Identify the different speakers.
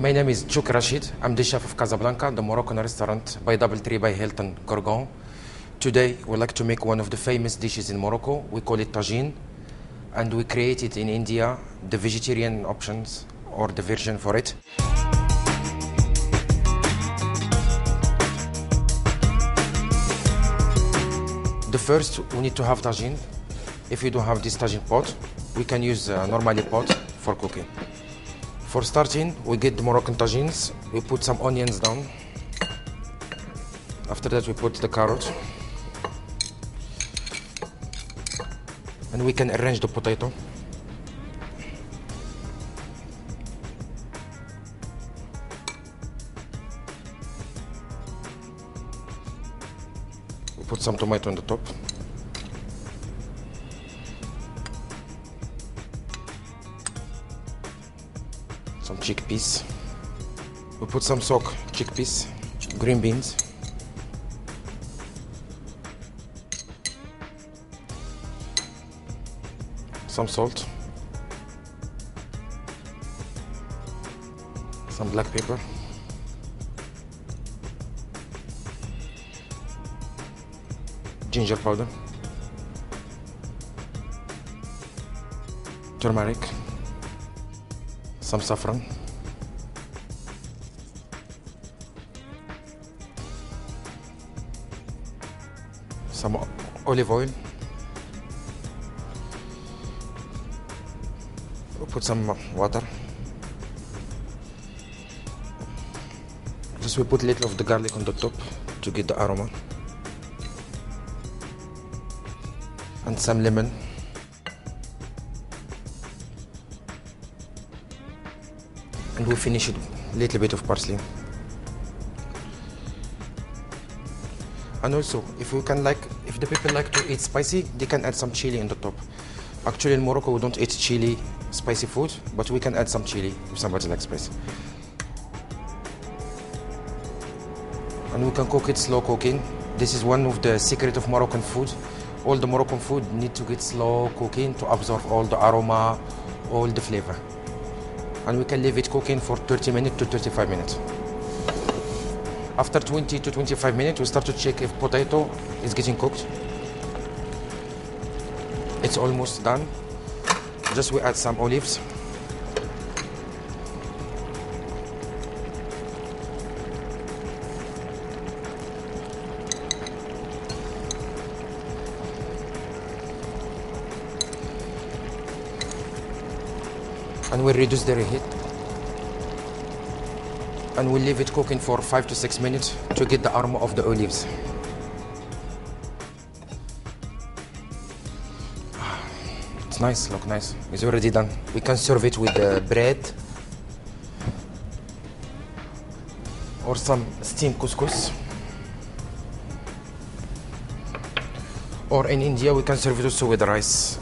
Speaker 1: My name is Chouk Rachid. I'm the chef of Casablanca, the Moroccan restaurant by Doubletree by Hilton Gurgaon. Today, we'd like to make one of the famous dishes in Morocco. We call it tagine, and we created in India the vegetarian options or the version for it. The first, we need to have tagine. If you don't have this tagine pot, we can use a normally pot for cooking. For starting, we get the Moroccan tagines. We put some onions down. After that, we put the carrot. And we can arrange the potato. We put some tomato on the top. Some chickpeas. We put some soak chickpeas, green beans. Some salt. Some black pepper. ginger powder, turmeric, some saffron, some olive oil. We'll put some water. Just we put a little of the garlic on the top to get the aroma. and some lemon. And we finish it a little bit of parsley. And also, if you can like, if the people like to eat spicy, they can add some chili on the top. Actually, in Morocco, we don't eat chili, spicy food, but we can add some chili if somebody likes spicy. And we can cook it slow cooking. This is one of the secret of Moroccan food all the Moroccan food need to get slow cooking to absorb all the aroma, all the flavor. And we can leave it cooking for 30 minutes to 35 minutes. After 20 to 25 minutes, we start to check if potato is getting cooked. It's almost done. Just we add some olives. And we'll reduce the heat and we'll leave it cooking for five to six minutes to get the aroma of the olives. It's nice, look nice. It's already done. We can serve it with the bread or some steamed couscous. Or in India, we can serve it also with rice